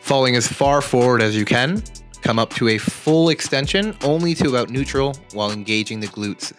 Falling as far forward as you can, come up to a full extension only to about neutral while engaging the glutes.